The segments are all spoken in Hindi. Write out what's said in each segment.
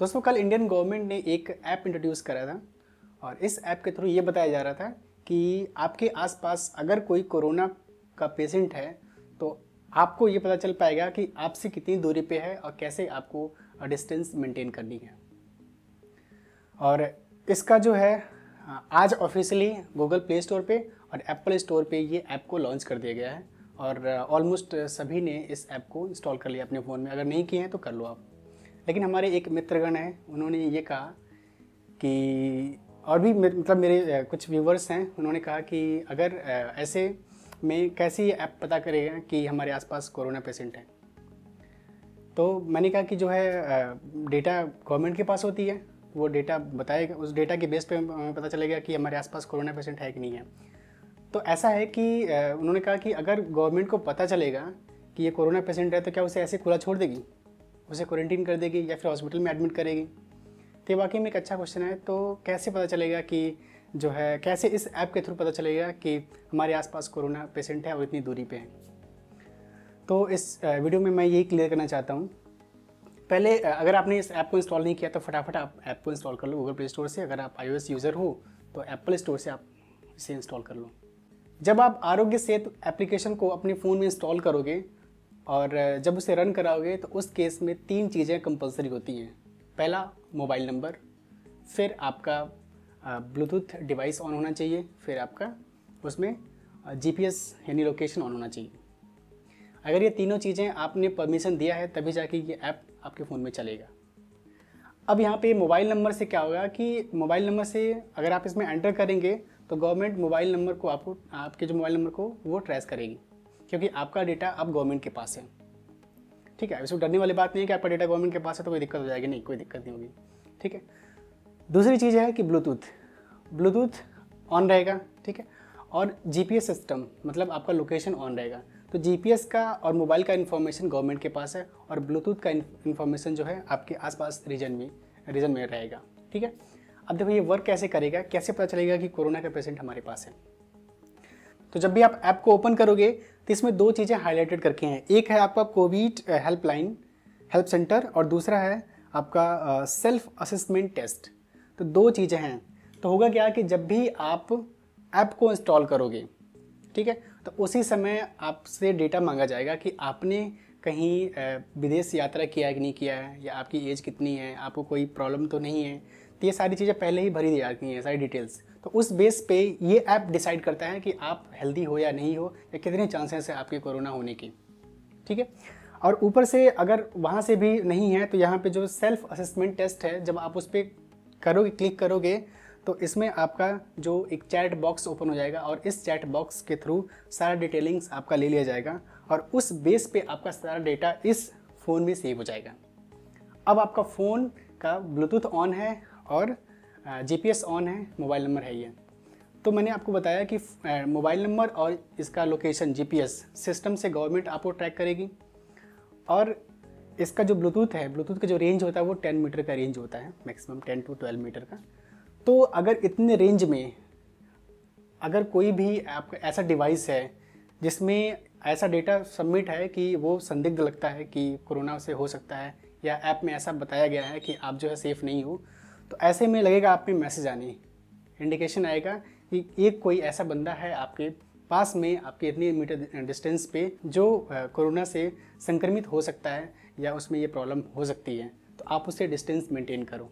दोस्तों, कल इंडियन गवर्नमेंट ने एक ऐप इंट्रोड्यूस करा था और इस ऐप के थ्रू ये बताया जा रहा था कि आपके आसपास अगर कोई कोरोना का पेशेंट है तो आपको ये पता चल पाएगा कि आपसे कितनी दूरी पे है और कैसे आपको डिस्टेंस मेंटेन करनी है। और इसका जो है, आज ऑफिशियली गूगल प्ले स्टोर पे और एप्पल स्टोर पे ये ऐप को लॉन्च कर दिया गया है और ऑलमोस्ट सभी ने इस ऐप को इंस्टॉल कर लिया अपने फ़ोन में। अगर नहीं किए हैं तो कर लो आप। लेकिन हमारे एक मित्रगण हैं, उन्होंने ये कहा कि, और भी मतलब मेरे कुछ व्यूवर्स हैं, उन्होंने कहा कि अगर ऐसे में कैसी ऐप पता करेगा कि हमारे आसपास कोरोना पेशेंट हैं? तो मैंने कहा कि जो है डेटा गवर्नमेंट के पास होती है। वो डेटा बताएगा, उस डेटा के बेस पे हमें पता चलेगा कि हमारे आसपास कोरोना पेशेंट है कि नहीं है। तो ऐसा है कि उन्होंने कहा कि अगर गवर्नमेंट को पता चलेगा कि ये कोरोना पेशेंट है तो क्या उसे ऐसे खुला छोड़ देगी? उसे क्वारंटीन कर देगी या फिर हॉस्पिटल में एडमिट करेगी। तो ये वाकई में एक अच्छा क्वेश्चन है। तो कैसे पता चलेगा कि जो है, कैसे इस ऐप के थ्रू पता चलेगा कि हमारे आसपास कोरोना पेशेंट है और इतनी दूरी पे है? तो इस वीडियो में मैं यही क्लियर करना चाहता हूँ। पहले अगर आपने इस ऐप को इंस्टॉल नहीं किया तो फटाफट आप ऐप को इंस्टॉल कर लो गूगल प्ले स्टोर से। अगर आप आईओएस यूज़र हो तो एप्पल स्टोर से आप इसे इंस्टॉल कर लो। जब आप आरोग्य सेतु एप्लीकेशन को अपने फ़ोन में इंस्टॉल करोगे और जब उसे रन कराओगे तो उस केस में तीन चीज़ें कंपलसरी होती हैं। पहला मोबाइल नंबर फिर आपका ब्लूटूथ डिवाइस ऑन होना चाहिए, फिर आपका उसमें जीपीएस यानी लोकेशन ऑन होना चाहिए। अगर ये तीनों चीज़ें आपने परमिशन दिया है, तभी जाके ये ऐप आपके फ़ोन में चलेगा। अब यहाँ पे मोबाइल नंबर से क्या होगा कि मोबाइल नंबर से अगर आप इसमें एंटर करेंगे तो गवर्नमेंट मोबाइल नंबर को आपको, आपके जो मोबाइल नंबर को, वो ट्रेस करेगी। क्योंकि आपका डेटा अब गवर्नमेंट के पास है। ठीक है? इसमें डरने वाली बात नहीं है कि आपका डेटा गवर्नमेंट के पास है तो कोई दिक्कत हो जाएगी। नहीं, कोई दिक्कत नहीं होगी। ठीक है? दूसरी चीज़ है कि ब्लूटूथ ब्लूटूथ ऑन रहेगा, ठीक है? और जीपीएस सिस्टम मतलब आपका लोकेशन ऑन रहेगा। तो जीपीएस का और मोबाइल का इन्फॉर्मेशन गवर्नमेंट के पास है और ब्लूटूथ का इन्फॉर्मेशन जो है आपके आसपास रीजन में रीजन में रहेगा। ठीक है? अब देखो ये वर्क कैसे करेगा, कैसे पता चलेगा कि कोरोना का पेशेंट हमारे पास है? तो जब भी आप ऐप को ओपन करोगे तो इसमें दो चीज़ें हाईलाइटेड करके हैं। एक है आपका कोविड हेल्पलाइन हेल्प सेंटर और दूसरा है आपका सेल्फ असेसमेंट टेस्ट तो दो चीज़ें हैं। तो होगा क्या कि जब भी आप ऐप को इंस्टॉल करोगे, ठीक है तो उसी समय आपसे डेटा मांगा जाएगा कि आपने कहीं विदेश यात्रा किया है कि नहीं किया है, या आपकी एज कितनी है, आपको कोई प्रॉब्लम तो नहीं है। तो ये सारी चीज़ें पहले ही भरी दी जाती हैं, सारी डिटेल्स तो उस बेस पे ये ऐप डिसाइड करता है कि आप हेल्दी हो या नहीं हो या कितने चांसेस है आपके कोरोना होने की। ठीक है? और ऊपर से अगर वहाँ से भी नहीं है तो यहाँ पे जो सेल्फ असेसमेंट टेस्ट है, जब आप उस पर करोगे क्लिक करोगे तो इसमें आपका जो एक चैट बॉक्स ओपन हो जाएगा और इस चैट बॉक्स के थ्रू सारा डिटेलिंग्स आपका ले लिया जाएगा और उस बेस पे आपका सारा डेटा इस फ़ोन में सेव हो जाएगा। अब आपका फ़ोन का ब्लूटूथ ऑन है और जीपीएस ऑन है मोबाइल नंबर है ये। तो मैंने आपको बताया कि मोबाइल नंबर और इसका लोकेशन जीपीएस सिस्टम से गवर्नमेंट आपको ट्रैक करेगी। और इसका जो ब्लूटूथ है ब्लूटूथ का जो रेंज होता है वो टेन मीटर का रेंज होता है maximum ten to twelve metre का। तो अगर इतने रेंज में, अगर कोई भी आपका ऐसा डिवाइस है, जिसमें ऐसा डेटा सबमिट है कि वो संदिग्ध लगता है कि कोरोना से हो सकता है, या ऐप में ऐसा बताया गया है कि आप जो है सेफ़ नहीं हो तो ऐसे में लगेगा आप में मैसेज आने। इंडिकेशन आएगा कि एक कोई ऐसा बंदा है आपके पास में, आपके इतनी मीटर डिस्टेंस पे, जो कोरोना से संक्रमित हो सकता है या उसमें ये प्रॉब्लम हो सकती है। तो आप उससे डिस्टेंस मेंटेन करो।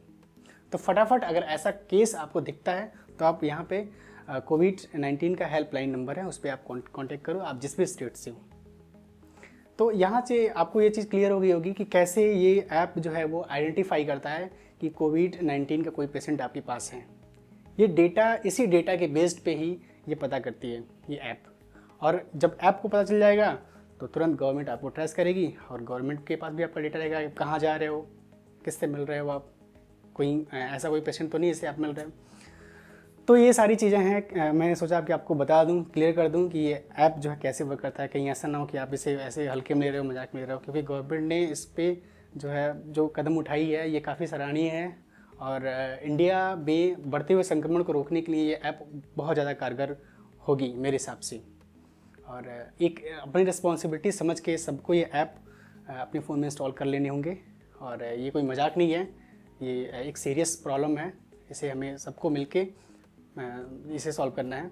तो फटाफट अगर ऐसा केस आपको दिखता है तो आप यहाँ पे कोविड नाइन्टीन का हेल्पलाइन नंबर है, उस पर आप कॉन्टेक्ट करो। आप जिस भी स्टेट से हो। तो यहाँ से आपको ये चीज़ क्लियर हो गई होगी कि कैसे ये ऐप जो है वो आइडेंटिफाई करता है कि कोविड नाइन्टीन का कोई पेशेंट आपके पास है। ये डेटा, इसी डेटा के बेस्ड पे ही ये पता करती है ये ऐप। और जब ऐप को पता चल जाएगा तो तुरंत गवर्नमेंट आपको ट्रेस करेगी और गवर्नमेंट के पास भी आपका डेटा रहेगा कहाँ जा रहे हो, किससे मिल रहे हो आप। कोई ऐसा कोई पेशेंट तो नहीं जिससे आप मिल रहे हो। तो ये सारी चीज़ें हैं मैंने सोचा कि आपको बता दूँ, क्लियर कर दूँ कि ये ऐप जो है कैसे वर्क करता है, कहीं ऐसा ना हो कि आप इसे ऐसे हल्के में ले रहे हो, मज़ाक में ले रहे हो, क्योंकि गवर्नमेंट ने इस पर जो है, जो कदम उठाई है, ये काफ़ी सराहनीय है और इंडिया में बढ़ते हुए संक्रमण को रोकने के लिए ये ऐप बहुत ज़्यादा कारगर होगी मेरे हिसाब से। और एक अपनी रिस्पॉन्सिबिलिटी समझ के सबको ये ऐप अपने फ़ोन में इंस्टॉल कर लेने होंगे और ये कोई मज़ाक नहीं है, ये एक सीरियस प्रॉब्लम है, इसे हमें सबको मिलके इसे सॉल्व करना है।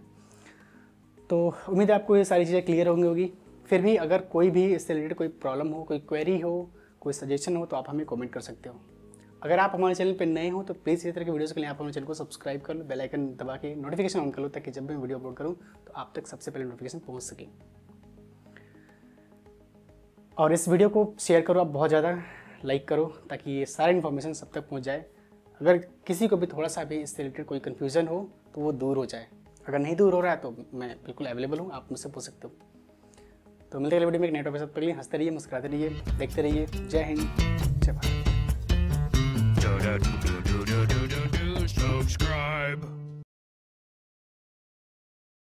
तो उम्मीद है आपको ये सारी चीज़ें क्लियर होंगी होगी। फिर भी अगर कोई भी इससे रिलेटेड कोई प्रॉब्लम हो, कोई क्वेरी हो कोई सजेशन हो तो आप हमें कमेंट कर सकते हो। अगर आप हमारे चैनल पर नए हो तो प्लीज़ इसी तरह की वीडियोज़ के लिए आप हमारे चैनल को सब्सक्राइब कर लो, बेल आइकन दबा के नोटिफिकेशन ऑन कर लो ताकि जब मैं वीडियो अपलोड करूँ तो आप तक सबसे पहले नोटिफिकेशन पहुँच सके। और इस वीडियो को शेयर करो, आप बहुत ज़्यादा लाइक करो ताकि ये सारा इन्फॉर्मेशन सब तक पहुँच जाए। अगर किसी को भी थोड़ा सा भी इससे रिलेटेड कोई कन्फ्यूज़न हो तो वो दूर हो जाए। अगर नहीं दूर हो रहा है तो मैं बिल्कुल अवेलेबल हूँ, आप मुझसे पूछ सकते हो। तो मिलते हैं वीडियो में एक नेटवर्क साथ पहले हँसते रहिए, मुस्कुराते रहिए, देखते रहिए जय हिंद, जय भारत subscribe.